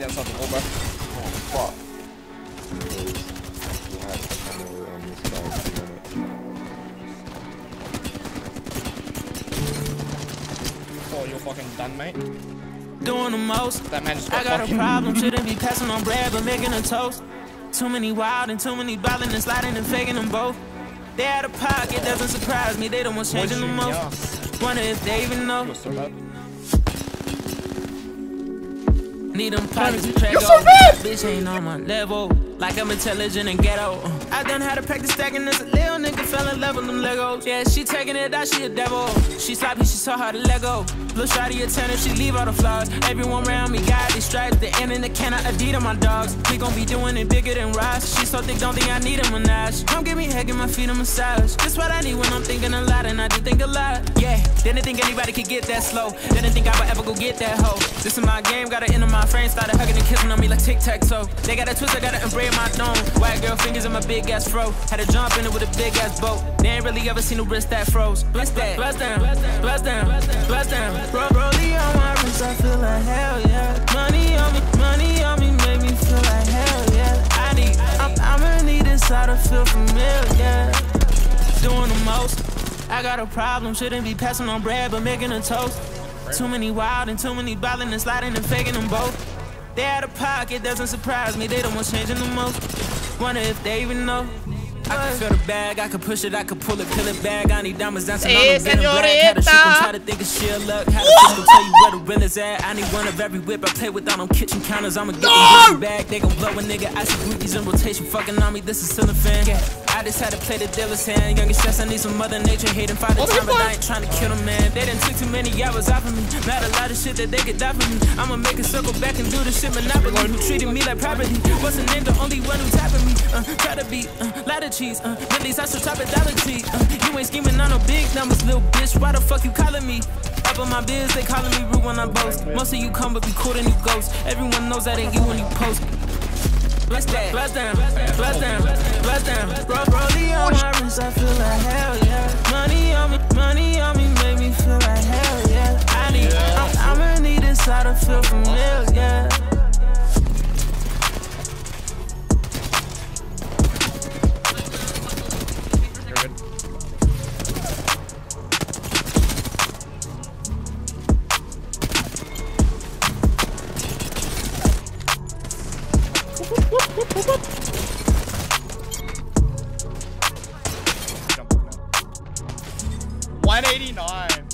the outside the wall, bro. Fuck. You had camera on this guy for a minute. Oh, you're fucking done, mate. doing the most. That man just I got got a problem, shouldn't be passing on bread, but making a toast. Too many wild and too many ballin' and sliding and faking them both. They out of pocket, doesn't surprise me, they the ones changing the most. Wonder if they even know. Need them pockets to track You're so bad! Bitch ain't on my level. Like I'm intelligent and ghetto. I done had to practice stacking this. A little nigga fell in love with them Legos. Yeah, she taking it out, she a devil. She sloppy, she saw how to Lego. Little shawty a ten if she leave all the flaws. Everyone around me got these stripes. The end in the can of Adidas, my dogs. We gon' be doing it bigger than Ross. She so thick, don't think I need a menage. Come give me head, give my feet a massage. This what I need when I'm thinking a lot, and I do think a lot. Yeah, didn't think anybody could get that slow. Didn't think I would ever go get that hoe. This is my game, got it into my frame. Started hugging and kissing on me like tic tac toe. They got a twist, I gotta embrace my dome. White girl fingers in my big ass fro. Had a jump in it with a big ass boat. They ain't really ever seen a wrist that froze. Bless that, bless down, bless down, bless down. Bro, Brody on my wrist, I feel like hell yeah. Money on me, money on me, make me feel like hell yeah. I need, I'm, I'ma need this how to feel familiar. Doing the most. I got a problem, shouldn't be passing on bread, but making a toast. Too many wild and too many ballin' and sliding and faking them both. They out of pocket, doesn't surprise me, they the ones changing the most. Wonder if they even know. I can feel the bag, I can push it, I can pull it, peel it back. I need diamonds dancing on eh, them, getting black. Had a ship, I'm try to think of sheer luck. Had a pistol, tell you where the real is at. I need one of every whip I play with on them kitchen counters. I'ma get them bitches back. They gon' blow a nigga. I see groupies in rotation, fucking on me. This is still a fan. Yeah, I just had to play the dealer's hand. Youngest stress, I need some mother nature. Hating find the What the time, but? I ain't trying to kill them, man. They done took too many hours off of me. Not a lot of shit that they could die for me. I'ma make a circle back and do the shit monopoly. Who treated me like property? What's the name? The only one who tapping me. Uh, try to be uh, lot of cheese. Uh, at least I should top it dollar tree. Uh, you ain't scheming on no big numbers, little bitch. Why the fuck you calling me? Up on my biz, they calling me rude when I boast. Most of you come, but be cool than you ghost. Everyone knows that ain't you when you post. Bless that, bless down, bless down, yeah. Bro, Brody on my wrist, I feel like hell yeah. Money on me, money on me, make me feel like hell yeah. I need, yeah. I, I'ma need this side to feel familiar. Yeah. Whoop. 989.